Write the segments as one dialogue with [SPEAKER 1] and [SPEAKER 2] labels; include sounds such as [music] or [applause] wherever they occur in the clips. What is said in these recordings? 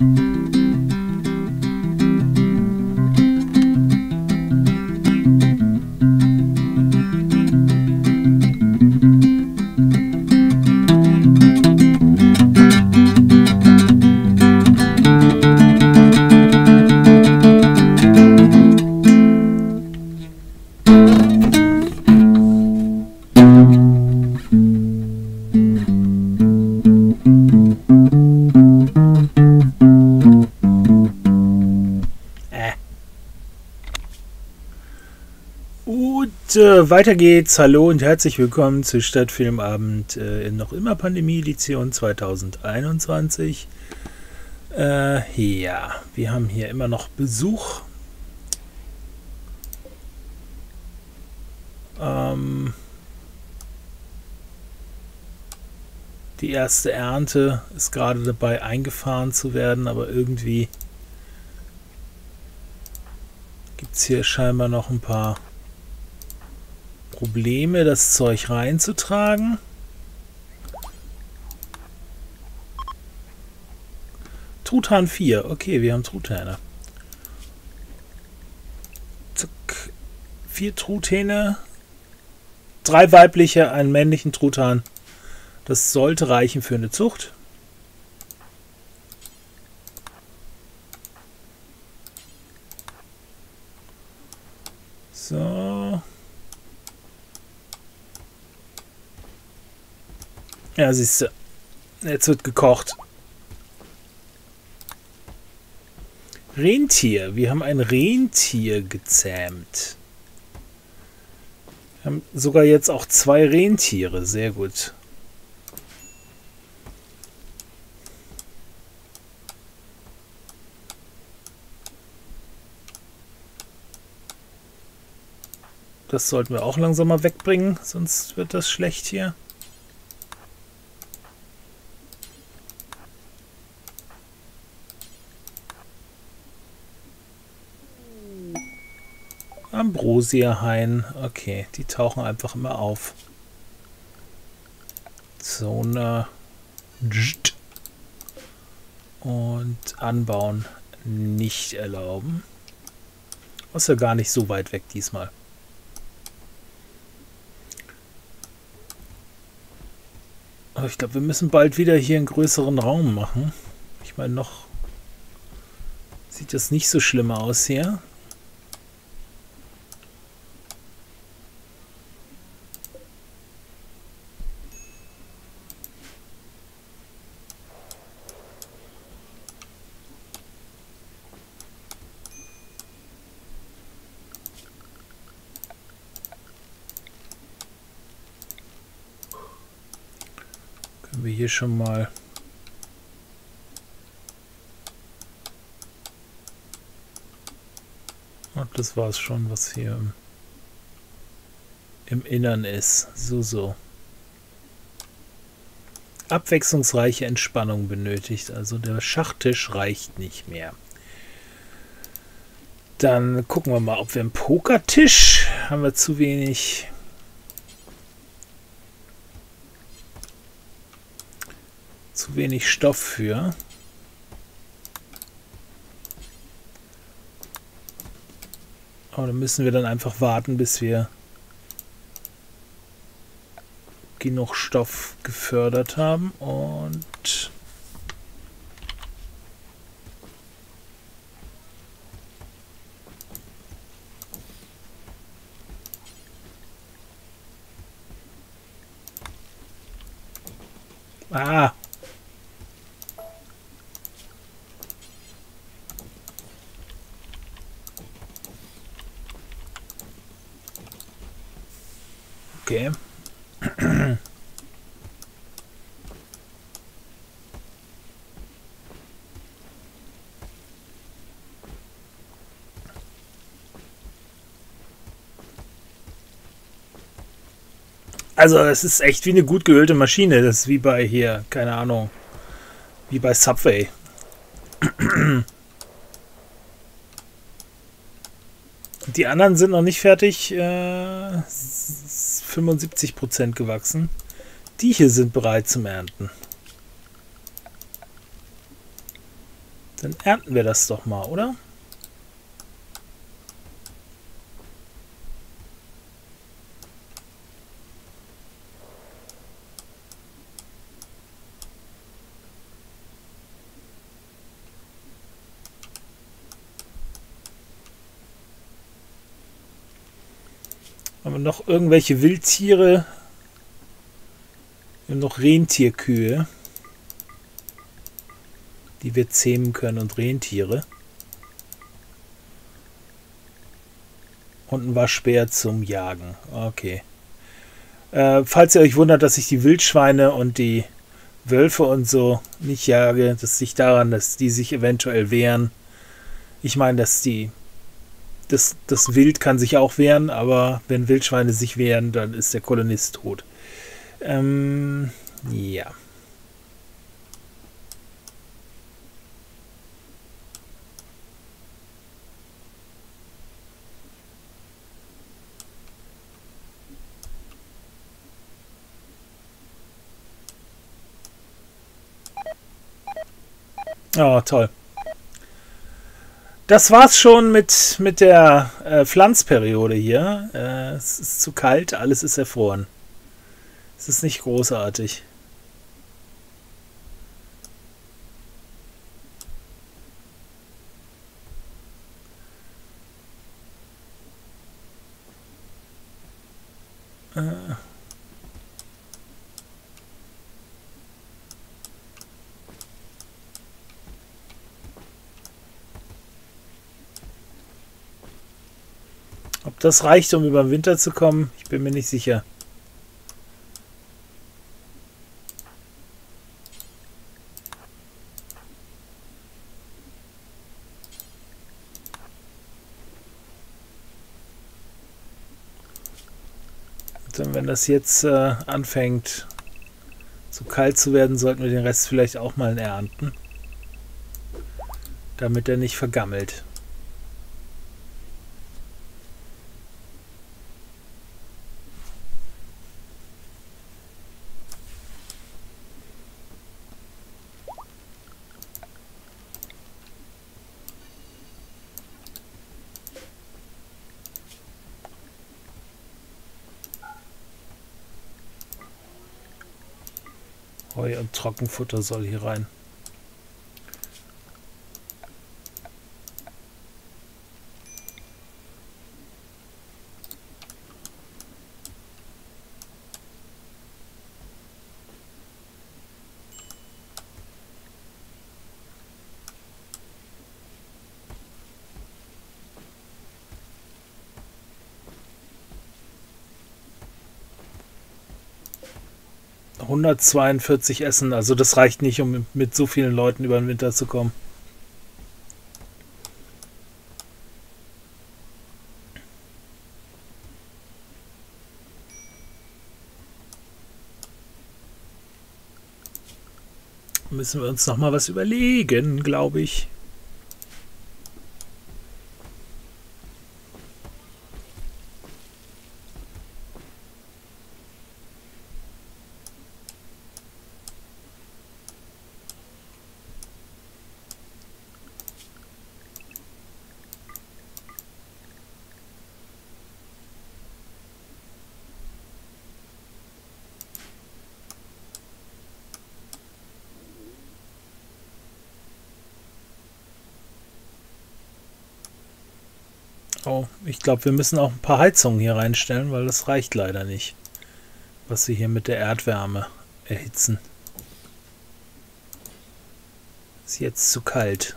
[SPEAKER 1] Música weiter geht's. Hallo und herzlich willkommen zu Stadtfilmabend äh, in noch immer Pandemie-Edition 2021. Äh, ja, wir haben hier immer noch Besuch. Ähm, die erste Ernte ist gerade dabei eingefahren zu werden, aber irgendwie gibt es hier scheinbar noch ein paar Probleme, das Zeug reinzutragen. Truthahn 4. Okay, wir haben Truthähne. Zack. Vier Truthähne. Drei weibliche, einen männlichen Truthahn. Das sollte reichen für eine Zucht. So. Ja, siehst du. Jetzt wird gekocht. Rentier. Wir haben ein Rentier gezähmt. Wir haben sogar jetzt auch zwei Rentiere. Sehr gut. Das sollten wir auch langsam mal wegbringen, sonst wird das schlecht hier. Ambrosia-Hain. Okay, die tauchen einfach immer auf. Zone. Und anbauen nicht erlauben. Ist ja gar nicht so weit weg diesmal. Aber ich glaube, wir müssen bald wieder hier einen größeren Raum machen. Ich meine, noch sieht das nicht so schlimm aus hier. Schon mal. Und das war es schon, was hier im, im Innern ist. So, so. Abwechslungsreiche Entspannung benötigt. Also der Schachtisch reicht nicht mehr. Dann gucken wir mal, ob wir einen Pokertisch haben wir zu wenig zu wenig Stoff für. Aber da müssen wir dann einfach warten, bis wir genug Stoff gefördert haben und Ah, Okay. Also es ist echt wie eine gut geölte Maschine. Das ist wie bei hier, keine Ahnung, wie bei Subway. [clears throat] Die anderen sind noch nicht fertig. Äh, 75% gewachsen. Die hier sind bereit zum Ernten. Dann ernten wir das doch mal, oder? Wir noch irgendwelche Wildtiere? Haben noch Rentierkühe, die wir zähmen können und Rentiere. Und ein Waschbär zum Jagen. Okay. Äh, falls ihr euch wundert, dass ich die Wildschweine und die Wölfe und so nicht jage, das liegt daran, dass die sich eventuell wehren. Ich meine, dass die das, das Wild kann sich auch wehren, aber wenn Wildschweine sich wehren, dann ist der Kolonist tot. Ähm, ja. Oh, toll. Das war's schon mit, mit der äh, Pflanzperiode hier. Äh, es ist zu kalt, alles ist erfroren. Es ist nicht großartig. Äh. Das reicht, um über den Winter zu kommen, ich bin mir nicht sicher. Und wenn das jetzt äh, anfängt zu kalt zu werden, sollten wir den Rest vielleicht auch mal ernten. Damit er nicht vergammelt. Heu und Trockenfutter soll hier rein. 142 Essen. Also das reicht nicht, um mit so vielen Leuten über den Winter zu kommen. Müssen wir uns noch mal was überlegen, glaube ich. Oh, ich glaube, wir müssen auch ein paar Heizungen hier reinstellen, weil das reicht leider nicht, was sie hier mit der Erdwärme erhitzen. Ist jetzt zu kalt.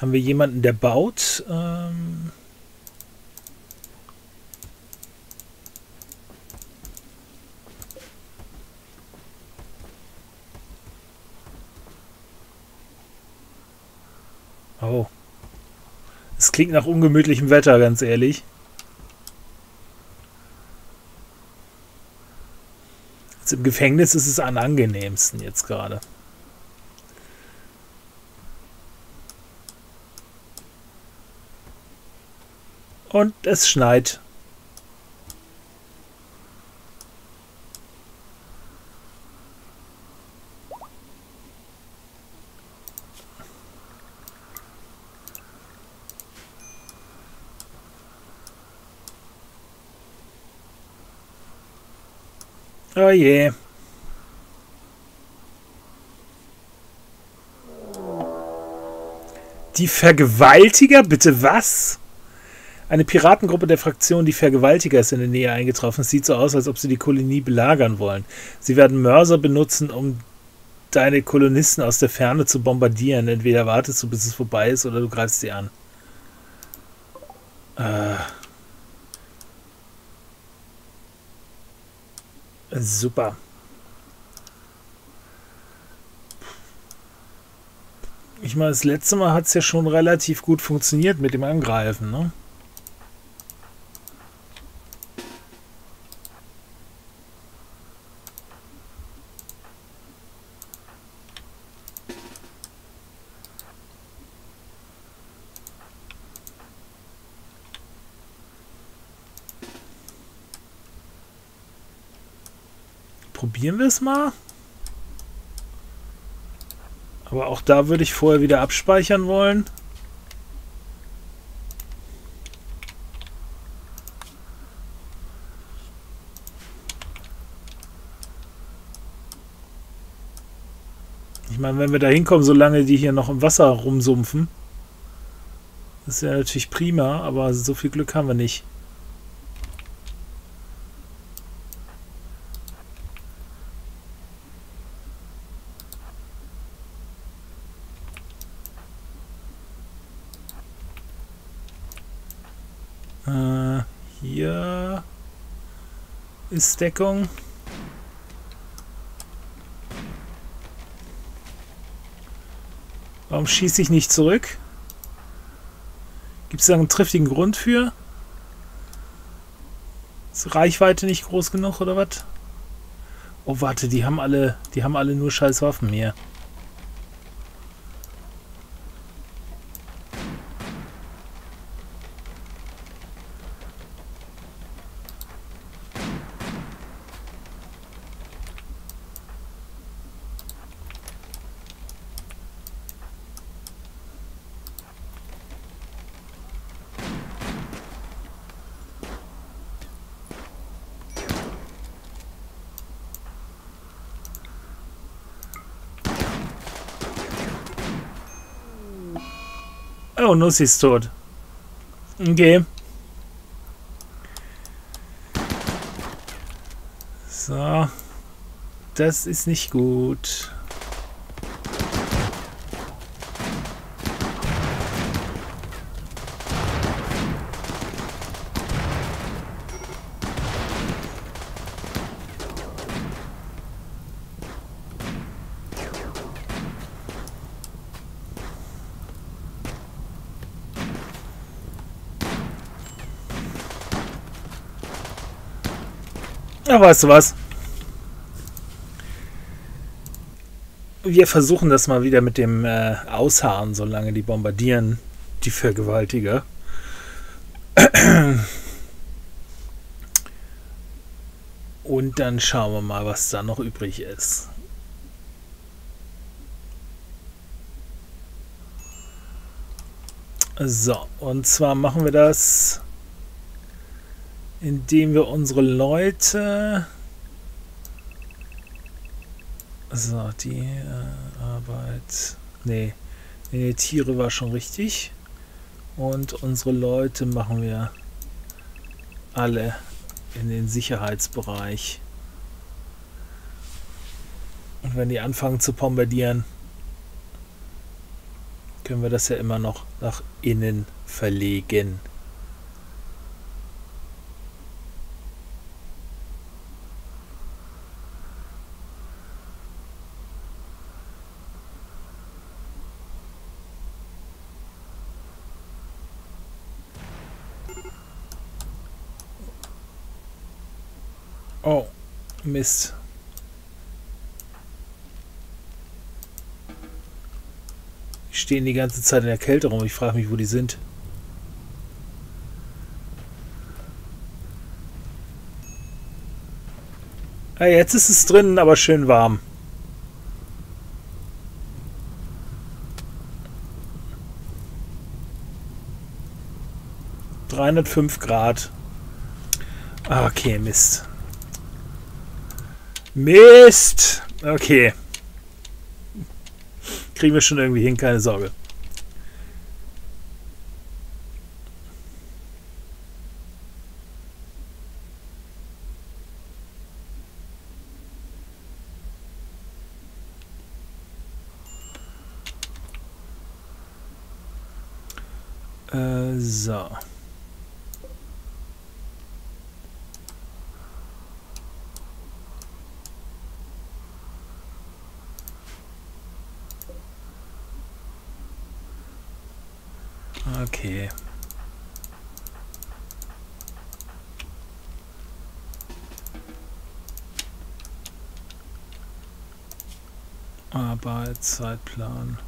[SPEAKER 1] Haben wir jemanden, der baut? Ähm Oh. Klingt nach ungemütlichem Wetter, ganz ehrlich. Jetzt Im Gefängnis ist es am angenehmsten jetzt gerade. Und es schneit. Oh je. Die Vergewaltiger? Bitte was? Eine Piratengruppe der Fraktion Die Vergewaltiger ist in der Nähe eingetroffen. Es sieht so aus, als ob sie die Kolonie belagern wollen. Sie werden Mörser benutzen, um deine Kolonisten aus der Ferne zu bombardieren. Entweder wartest du, bis es vorbei ist, oder du greifst sie an. Äh. Super. Ich meine, das letzte Mal hat es ja schon relativ gut funktioniert mit dem Angreifen, ne? Probieren wir es mal. Aber auch da würde ich vorher wieder abspeichern wollen. Ich meine, wenn wir da hinkommen, solange die hier noch im Wasser rumsumpfen, ist ja natürlich prima, aber so viel Glück haben wir nicht. Ist Deckung. Warum schieße ich nicht zurück? Gibt es da einen triftigen Grund für? Ist Reichweite nicht groß genug oder was? Oh, warte, die haben alle, die haben alle nur scheiß Waffen hier. Oh, Nussi ist tot. Okay. So. Das ist nicht gut. Ja, weißt du was? Wir versuchen das mal wieder mit dem äh, Ausharren, solange die bombardieren, die Vergewaltiger. Und dann schauen wir mal, was da noch übrig ist. So, und zwar machen wir das indem wir unsere Leute... So, die äh, Arbeit... Nee, nee, Tiere war schon richtig. Und unsere Leute machen wir alle in den Sicherheitsbereich. Und wenn die anfangen zu bombardieren, können wir das ja immer noch nach innen verlegen. Oh, Mist. Die stehen die ganze Zeit in der Kälte rum. Ich frage mich, wo die sind. Ja, jetzt ist es drin, aber schön warm. Dreihundertfünf Grad. Ah, okay, Mist. Mist! Okay. Kriegen wir schon irgendwie hin, keine Sorge. Äh, so. Okay. Arbeitszeitplan.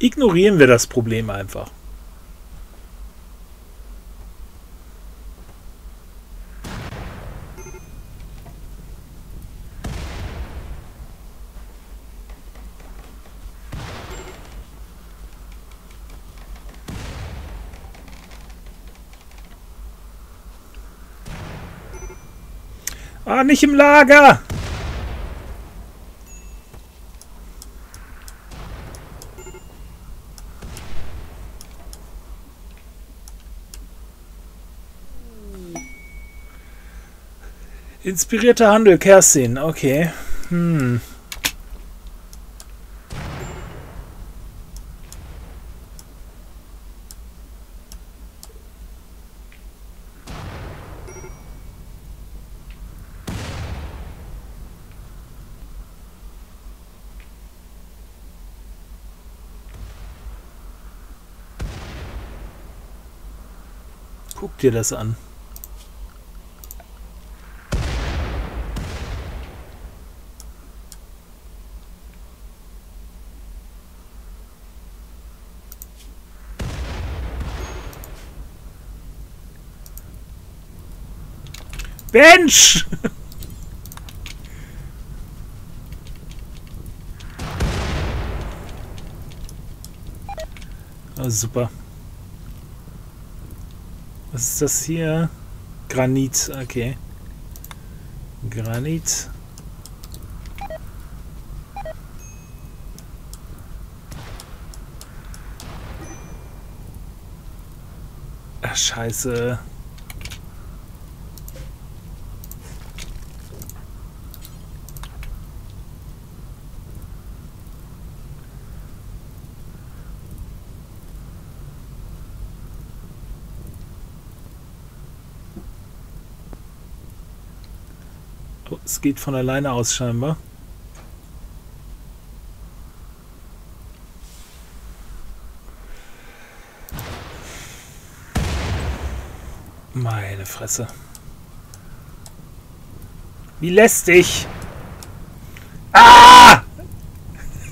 [SPEAKER 1] Ignorieren wir das Problem einfach. Ah, nicht im Lager! Inspirierter Handel, Kerstin, okay. Hm. Guck dir das an. Mensch! Oh, super. Was ist das hier? Granit, okay. Granit. Ach, scheiße. Es geht von alleine aus scheinbar. Meine Fresse. Wie lästig! Ah!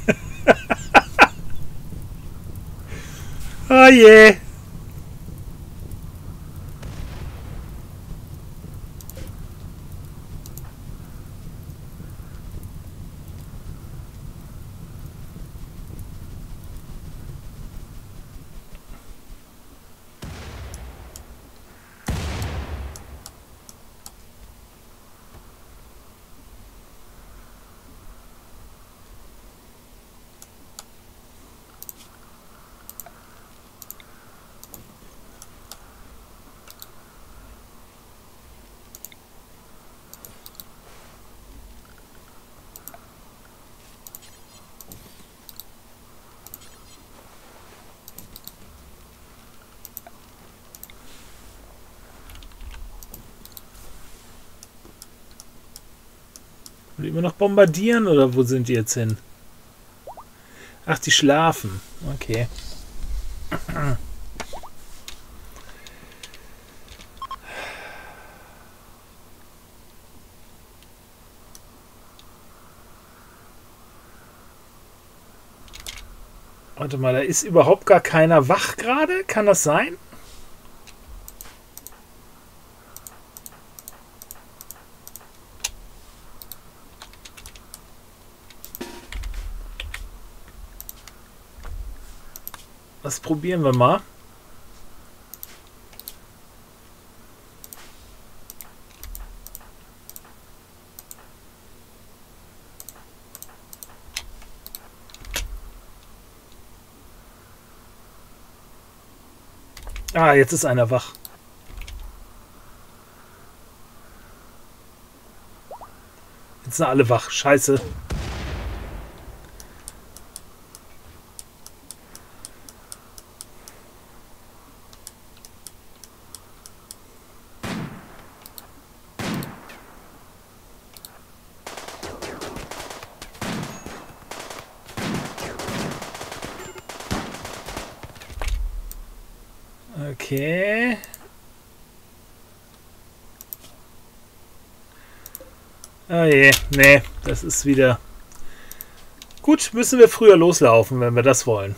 [SPEAKER 1] [laughs] oh je! Und immer noch bombardieren oder wo sind die jetzt hin? Ach, die schlafen. Okay. Warte mal, da ist überhaupt gar keiner wach gerade? Kann das sein? Das probieren wir mal. Ah, jetzt ist einer wach. Jetzt sind alle wach. Scheiße. Okay. Oh je, nee, das ist wieder... Gut, müssen wir früher loslaufen, wenn wir das wollen.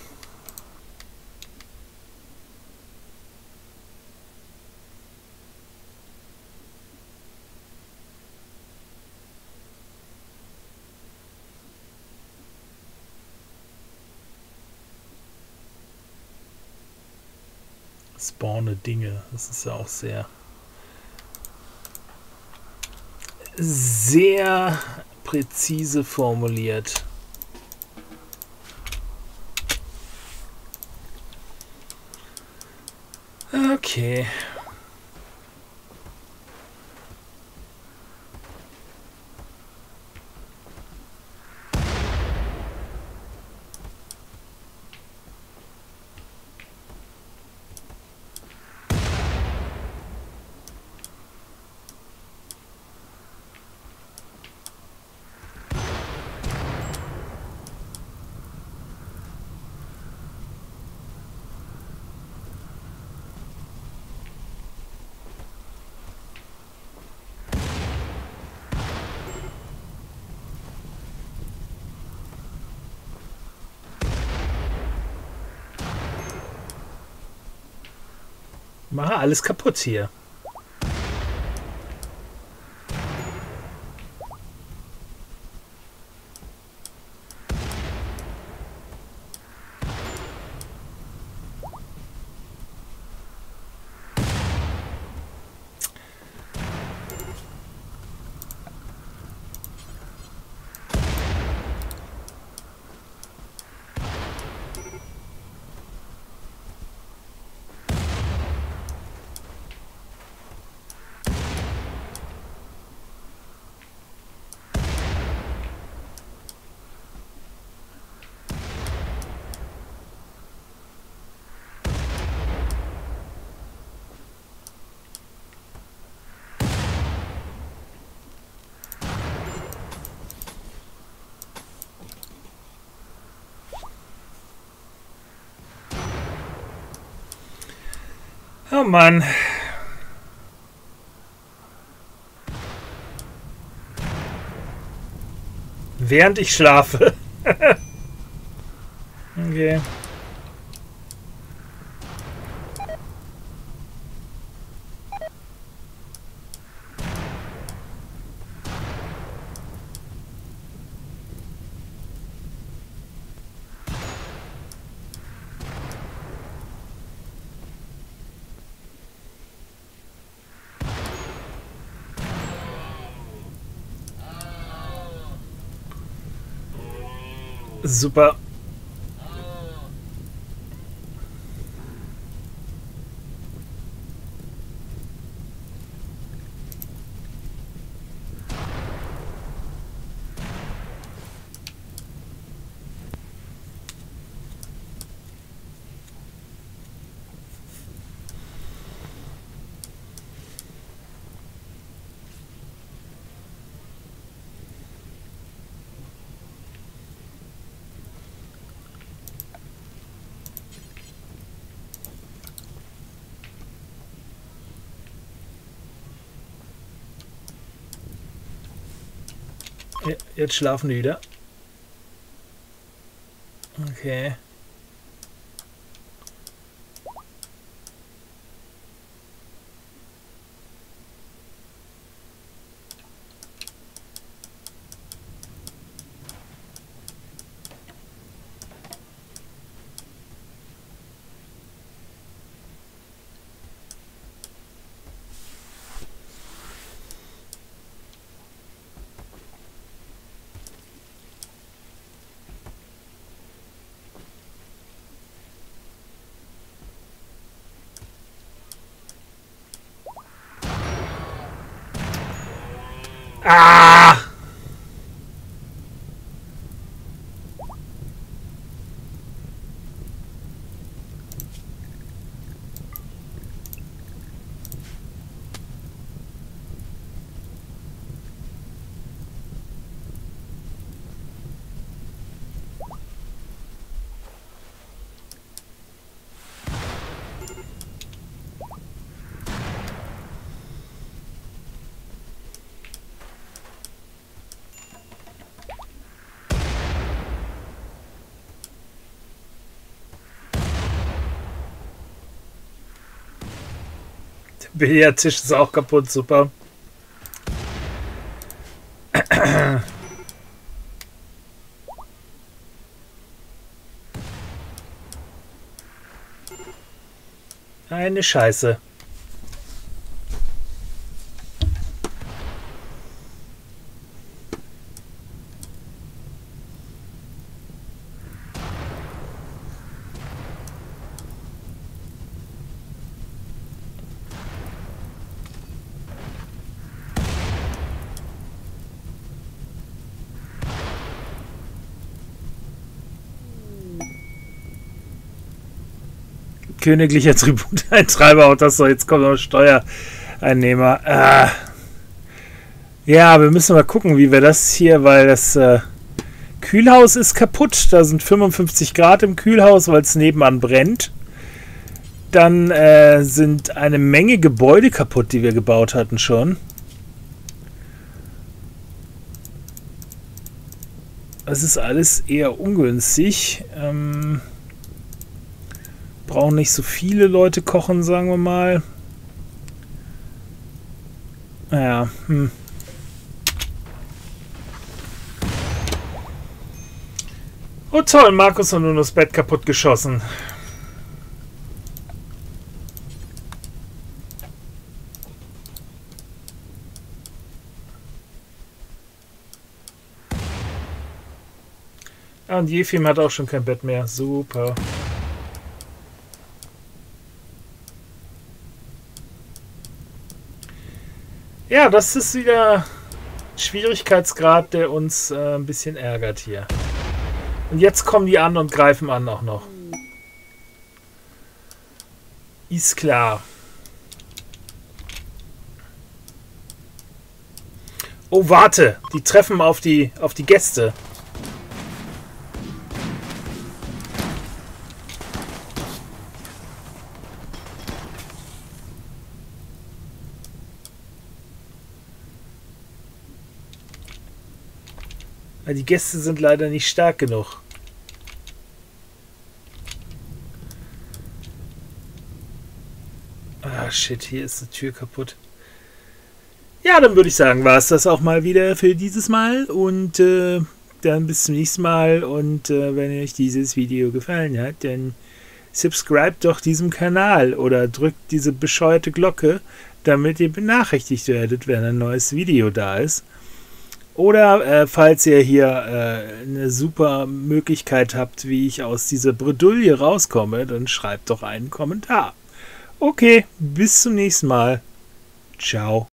[SPEAKER 1] Spawne Dinge. Das ist ja auch sehr sehr präzise formuliert. Okay. Mache alles kaputt hier. Oh Mann. Während ich schlafe. [laughs] okay. Super. Jetzt schlafen die wieder. Okay. [laughs] Billardtisch ist auch kaputt, super. Eine Scheiße. Königlicher Tributeintreiber, auch das so, jetzt kommt noch Steuereinnehmer. Ah. Ja, wir müssen mal gucken, wie wir das hier, weil das äh, Kühlhaus ist kaputt. Da sind 55 Grad im Kühlhaus, weil es nebenan brennt. Dann äh, sind eine Menge Gebäude kaputt, die wir gebaut hatten schon. Das ist alles eher ungünstig. Ähm brauchen nicht so viele Leute kochen, sagen wir mal. Naja, hm. Oh toll, Markus hat nur das Bett kaputt geschossen. Ah, und Jefim hat auch schon kein Bett mehr. Super. Ja, das ist wieder Schwierigkeitsgrad, der uns äh, ein bisschen ärgert hier. Und jetzt kommen die an und greifen an auch noch. Ist klar. Oh, warte. Die treffen auf die, auf die Gäste. Die Gäste sind leider nicht stark genug. Ah, shit, hier ist die Tür kaputt. Ja, dann würde ich sagen, war es das auch mal wieder für dieses Mal. Und äh, dann bis zum nächsten Mal. Und äh, wenn euch dieses Video gefallen hat, dann subscribe doch diesem Kanal oder drückt diese bescheuerte Glocke, damit ihr benachrichtigt werdet, wenn ein neues Video da ist. Oder äh, falls ihr hier äh, eine super Möglichkeit habt, wie ich aus dieser Bredouille rauskomme, dann schreibt doch einen Kommentar. Okay, bis zum nächsten Mal. Ciao.